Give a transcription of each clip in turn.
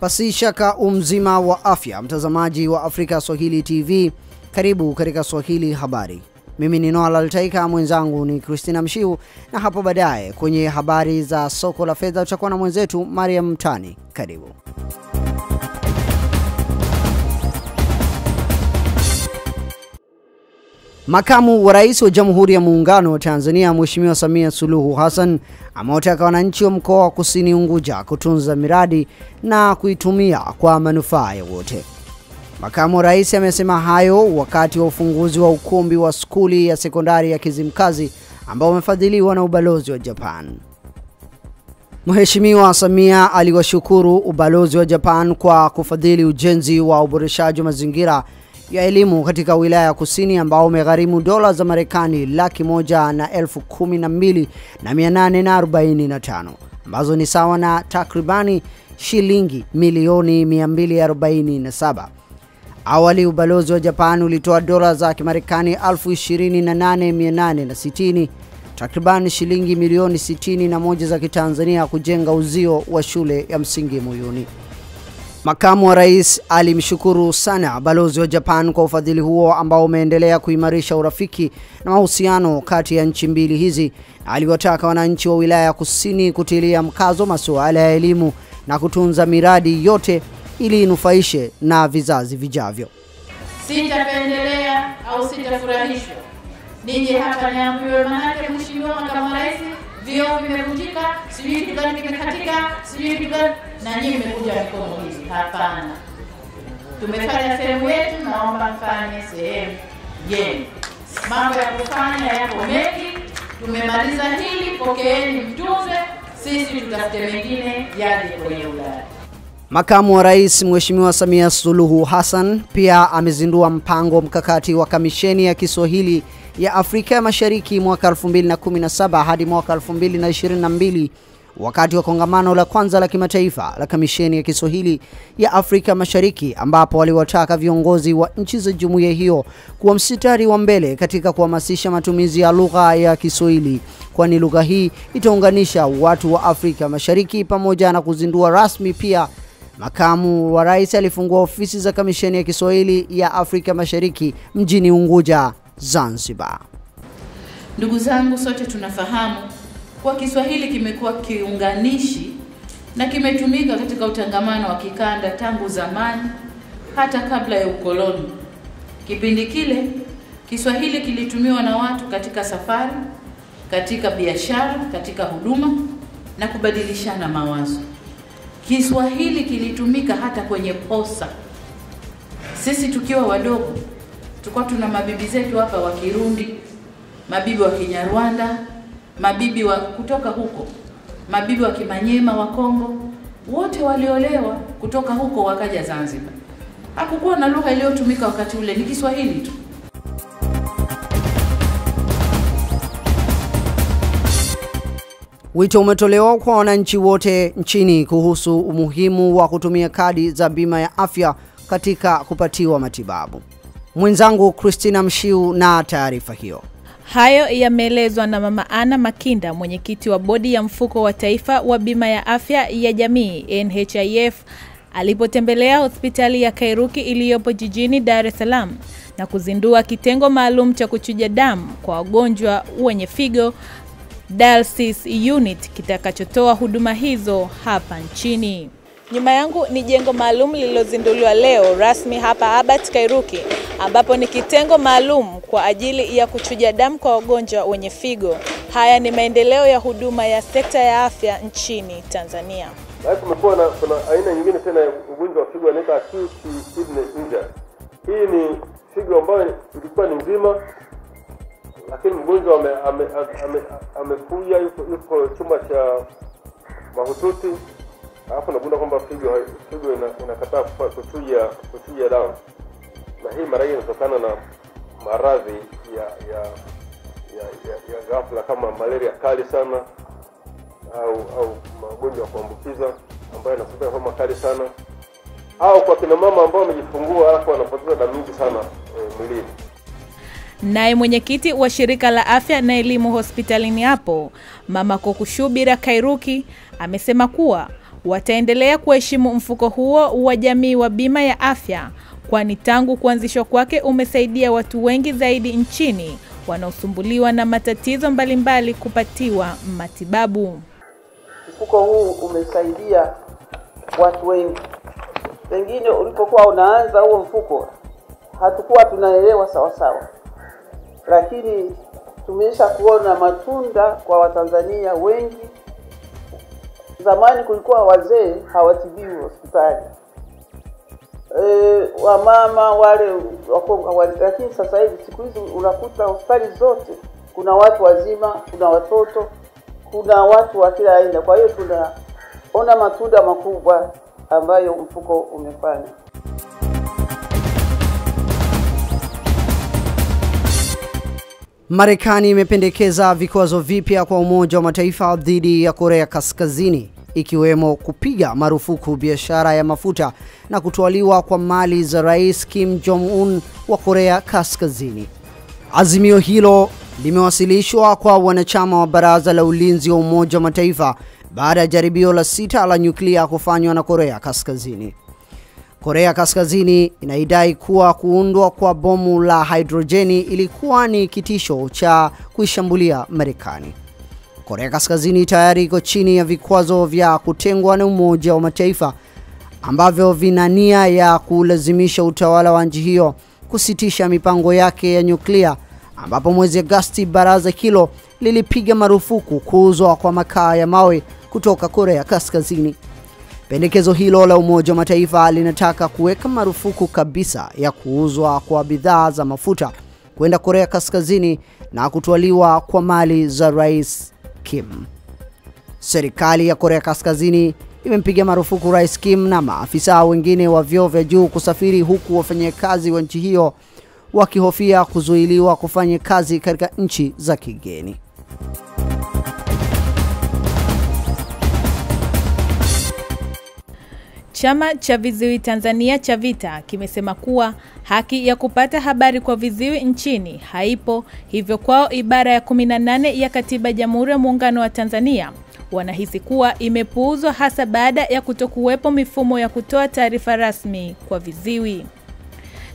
Pasi shaka umzima wa afya, mtazamaji wa Afrika Swahili TV, karibu katika Swahili Habari. Mimi ni Noah Laltaika, mwenzangu ni Christina Mshiu, na hapo baadaye kwenye habari za soko la fedha utakuwa na mwenzetu Mariam Mtani. Karibu. Makamu wa Rais wa Jamhuri ya Muungano wa Tanzania Mheshimiwa Samia Suluhu Hassan amewataka wananchi wa mkoa wa Kusini Unguja kutunza miradi na kuitumia kwa manufaa ya wote. Makamu wa Rais amesema hayo wakati wa ufunguzi wa ukumbi wa skuli ya sekondari ya Kizimkazi ambao umefadhiliwa na ubalozi wa Japan. Mheshimiwa Samia aliwashukuru ubalozi wa Japan kwa kufadhili ujenzi wa uboreshaji wa mazingira ya elimu katika wilaya ya Kusini ambao umegharimu dola za Marekani laki moja na elfu kumi na mbili na mia nane na arobaini na tano ambazo ni sawa na takribani shilingi milioni 247. Awali ubalozi wa Japan ulitoa dola za Kimarekani elfu ishirini na nane mia nane na sitini takriban shilingi milioni 61 za Kitanzania kujenga uzio wa shule ya msingi Muyuni. Makamu wa Rais alimshukuru sana balozi wa Japan kwa ufadhili huo ambao umeendelea kuimarisha urafiki na mahusiano kati ya nchi mbili hizi. Aliwataka wananchi wa wilaya ya Kusini kutilia mkazo masuala ya elimu na kutunza miradi yote ili inufaishe na vizazi vijavyo. Sitapendelea au sitafurahishwa ninyi hapa niambiwe, manake Mheshimiwa Makamu wa Rais, vioo vimevunjika, sijui kitu gani kimekatika, sijui kitu gani, na nyinyi mmekuja mikono hizi. Hapana, tumefanya sehemu yetu, naomba mfanye sehemu yenu. Mambo ya kufanya yako mengi, tumemaliza hili, pokeeni, mtunze, sisi tutafute mengine yaje kwenye Ulaya. Makamu wa Rais Mheshimiwa Samia Suluhu Hassan pia amezindua mpango mkakati wa Kamisheni ya Kiswahili ya Afrika ya Mashariki mwaka 2017 hadi mwaka 2022 wakati wa kongamano la kwanza la kimataifa la Kamisheni ya Kiswahili ya Afrika Mashariki ambapo waliwataka viongozi wa nchi za jumuiya hiyo kuwa mstari wa mbele katika kuhamasisha matumizi ya lugha ya Kiswahili kwani lugha hii itaunganisha watu wa Afrika Mashariki pamoja na kuzindua rasmi pia. Makamu wa Rais alifungua ofisi za Kamisheni ya Kiswahili ya Afrika Mashariki mjini Unguja, Zanzibar. Ndugu zangu, sote tunafahamu kuwa Kiswahili kimekuwa kiunganishi na kimetumika katika utangamano wa kikanda tangu zamani, hata kabla ya ukoloni. Kipindi kile Kiswahili kilitumiwa na watu katika safari, katika biashara, katika huduma na kubadilishana mawazo. Kiswahili kilitumika hata kwenye posa. Sisi tukiwa wadogo tulikuwa tuna mabibi zetu hapa wa Kirundi, mabibi wa Kinyarwanda, mabibi wa kutoka huko, mabibi wa Kimanyema wa Kongo, wote waliolewa kutoka huko wakaja Zanzibar. Hakukuwa na lugha iliyotumika wakati ule, ni Kiswahili tu. Wito umetolewa kwa wananchi wote nchini kuhusu umuhimu wa kutumia kadi za bima ya afya katika kupatiwa matibabu. Mwenzangu Christina Mshiu na taarifa hiyo. Hayo yameelezwa na Mama Ana Makinda, mwenyekiti wa bodi ya mfuko wa taifa wa bima ya afya ya jamii NHIF, alipotembelea hospitali ya Kairuki iliyopo jijini Dar es Salaam na kuzindua kitengo maalum cha kuchuja damu kwa wagonjwa wenye figo dialysis unit kitakachotoa huduma hizo hapa nchini. Nyuma yangu ni jengo maalum lililozinduliwa leo rasmi hapa Abat Kairuki, ambapo ni kitengo maalum kwa ajili ya kuchuja damu kwa wagonjwa wenye figo. Haya ni maendeleo ya huduma ya sekta ya afya nchini Tanzania. Kumekuwa na kuna aina nyingine tena ya ugonjwa wa figo inaitwa acute kidney injury. Hii ni figo ambayo ilikuwa ni nzima lakini mgonjwa amekuja ame, ame, ame, yuko chumba cha mahututi alafu nagundua kwamba figo figo inakataa ina kuchuja kuchuja damu, na hii mara inatokana na maradhi ya ya ya, ya, ya ghafla kama malaria kali sana au au magonjwa ya kuambukiza ambayo yanasababisha homa kali sana, au kwa kina mama ambao wamejifungua alafu wanapoteza damu nyingi sana e, mwilini. Naye mwenyekiti wa shirika la afya na elimu hospitalini hapo, Mama Kokushubira Kairuki, amesema kuwa wataendelea kuheshimu mfuko huo wa jamii wa bima ya afya, kwani tangu kuanzishwa kwake umesaidia watu wengi zaidi nchini wanaosumbuliwa na matatizo mbalimbali mbali kupatiwa matibabu. Mfuko huu umesaidia watu wengi. Pengine ulipokuwa unaanza huo mfuko hatukuwa tunaelewa sawa sawa, lakini tumesha kuona matunda kwa Watanzania wengi. Zamani kulikuwa wazee hawatibiwi hospitali e, wamama wale wako, lakini sasa hivi siku hizi unakuta hospitali zote kuna watu wazima, kuna watoto, kuna watu wa kila aina. Kwa hiyo tunaona matunda makubwa ambayo mfuko umefanya. Marekani imependekeza vikwazo vipya kwa Umoja wa Mataifa dhidi ya Korea Kaskazini ikiwemo kupiga marufuku biashara ya mafuta na kutwaliwa kwa mali za Rais Kim Jong Un wa Korea Kaskazini. Azimio hilo limewasilishwa kwa wanachama wa Baraza la Ulinzi wa Umoja wa Mataifa baada ya jaribio la sita la nyuklia kufanywa na Korea Kaskazini. Korea Kaskazini inaidai kuwa kuundwa kwa bomu la hidrojeni ilikuwa ni kitisho cha kuishambulia Marekani. Korea Kaskazini tayari iko chini ya vikwazo vya kutengwa na Umoja wa Mataifa ambavyo vina nia ya kulazimisha utawala wa nchi hiyo kusitisha mipango yake ya nyuklia, ambapo mwezi Agosti baraza hilo lilipiga marufuku kuuzwa kwa makaa ya mawe kutoka Korea Kaskazini. Pendekezo hilo la Umoja wa Mataifa linataka kuweka marufuku kabisa ya kuuzwa kwa bidhaa za mafuta kwenda Korea Kaskazini na kutwaliwa kwa mali za Rais Kim. Serikali ya Korea Kaskazini imempiga marufuku Rais Kim na maafisa wengine wa vyeo vya juu kusafiri huku wafanyakazi wa nchi hiyo wakihofia kuzuiliwa kufanya kazi katika nchi za kigeni. Chama cha Viziwi Tanzania CHAVITA kimesema kuwa haki ya kupata habari kwa viziwi nchini haipo, hivyo kwao ibara ya 18 ya Katiba ya Jamhuri ya Muungano wa Tanzania wanahisi kuwa imepuuzwa hasa baada ya kutokuwepo mifumo ya kutoa taarifa rasmi kwa viziwi.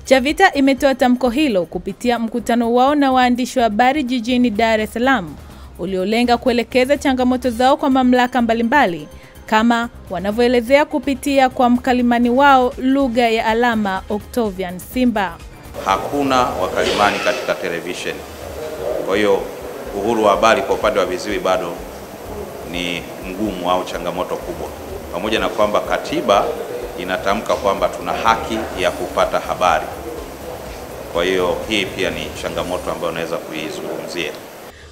CHAVITA imetoa tamko hilo kupitia mkutano wao na waandishi wa habari jijini Dar es Salaam uliolenga kuelekeza changamoto zao kwa mamlaka mbalimbali kama wanavyoelezea kupitia kwa mkalimani wao lugha ya alama Octavian Simba. Hakuna wakalimani katika televisheni, kwa hiyo uhuru wa habari kwa upande wa viziwi bado ni mgumu au changamoto kubwa, pamoja na kwamba katiba inatamka kwamba tuna haki ya kupata habari. Kwa hiyo hii pia ni changamoto ambayo unaweza kuizungumzia.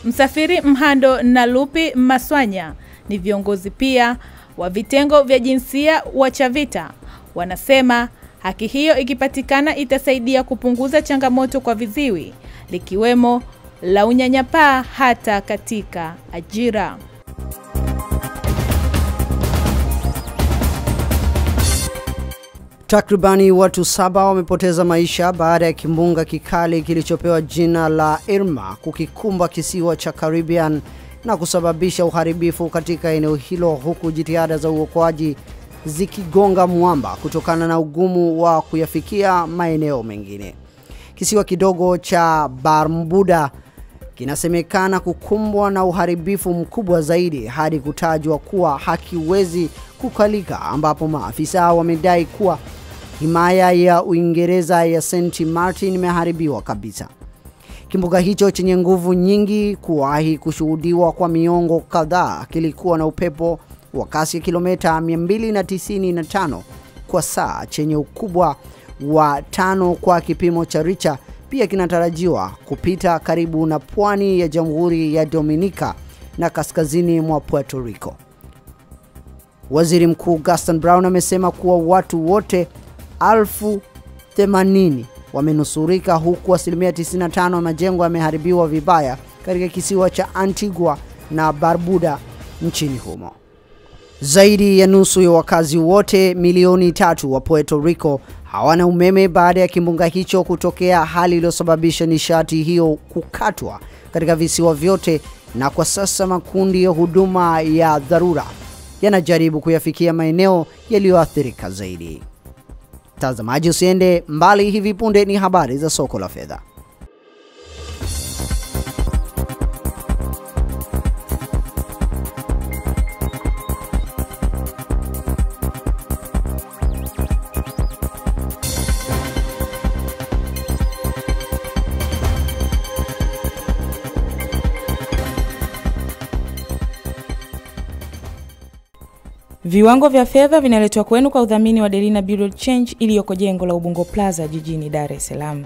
Msafiri Mhando na Lupi Maswanya ni viongozi pia wa vitengo vya jinsia wa CHAVITA wanasema haki hiyo ikipatikana itasaidia kupunguza changamoto kwa viziwi likiwemo la unyanyapaa hata katika ajira. Takribani watu saba wamepoteza maisha baada ya kimbunga kikali kilichopewa jina la Irma kukikumba kisiwa cha Caribbean na kusababisha uharibifu katika eneo hilo huku jitihada za uokoaji zikigonga mwamba kutokana na ugumu wa kuyafikia maeneo mengine. Kisiwa kidogo cha barmbuda kinasemekana kukumbwa na uharibifu mkubwa zaidi hadi kutajwa kuwa hakiwezi kukalika, ambapo maafisa wamedai kuwa himaya ya Uingereza ya St Martin imeharibiwa kabisa. Kimbunga hicho chenye nguvu nyingi kuwahi kushuhudiwa kwa miongo kadhaa kilikuwa na upepo wa kasi ya kilomita 295 kwa saa chenye ukubwa wa tano kwa kipimo cha Richa. Pia kinatarajiwa kupita karibu na pwani ya Jamhuri ya Dominica na kaskazini mwa Puerto Rico. Waziri Mkuu Gaston Brown amesema kuwa watu wote elfu themanini wamenusurika huku asilimia 95 ya majengo yameharibiwa vibaya katika kisiwa cha Antigua na Barbuda nchini humo. Zaidi ya nusu ya wakazi wote milioni tatu wa Puerto Rico hawana umeme baada ya kimbunga hicho kutokea, hali iliyosababisha nishati hiyo kukatwa katika visiwa vyote, na kwa sasa makundi ya huduma ya dharura yanajaribu kuyafikia maeneo yaliyoathirika zaidi. Mtazamaji, usiende mbali, hivi punde ni habari za soko la fedha. Viwango vya fedha vinaletwa kwenu kwa udhamini wa Delina Bureau Change iliyoko jengo la Ubungo Plaza jijini Dar es Salaam.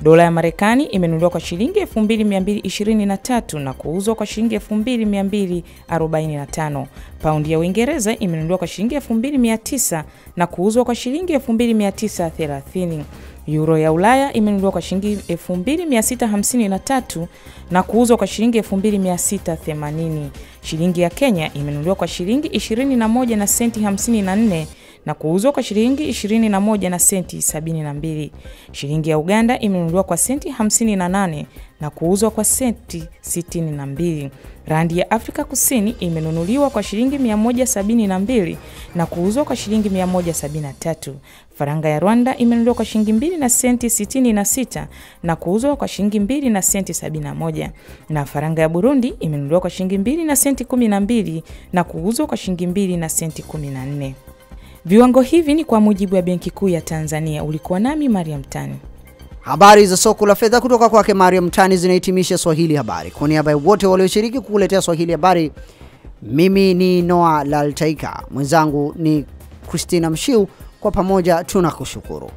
Dola ya Marekani imenunuliwa kwa shilingi 2223 na kuuzwa kwa shilingi 2245. Paundi ya Uingereza imenunuliwa kwa shilingi 2900 na kuuzwa kwa shilingi 2930. Euro ya Ulaya imenunuliwa kwa shilingi 2653 na kuuzwa kwa shilingi 2680. Shilingi ya Kenya imenunuliwa kwa shilingi 21 na senti 54 na kuuzwa kwa shilingi 21 na senti 72. Shilingi ya Uganda imenunuliwa kwa senti 58 na kuuzwa kwa senti 62. Randi ya Afrika Kusini imenunuliwa kwa shilingi 172 na kuuzwa kwa shilingi 173. Faranga ya Rwanda imenunuliwa kwa shilingi 2 na senti 66 na kuuzwa kwa shilingi 2 na senti 71. Na faranga ya Burundi imenunuliwa kwa shilingi 2 na senti 12 na kuuzwa kwa shilingi 2 na senti 14. Viwango hivi ni kwa mujibu wa Benki Kuu ya Tanzania. Ulikuwa nami Mariam Tani. Habari za soko la fedha kutoka kwake Mariam Tani zinahitimisha Swahili Habari. Kwa niaba ya wote walioshiriki kukuletea Swahili Habari, mimi ni Noah Laltaika, mwenzangu ni Christina Mshiu. Kwa pamoja tunakushukuru.